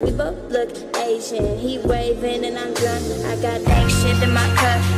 We both look Asian. He waving and I'm drunk. I got that shit in my cup.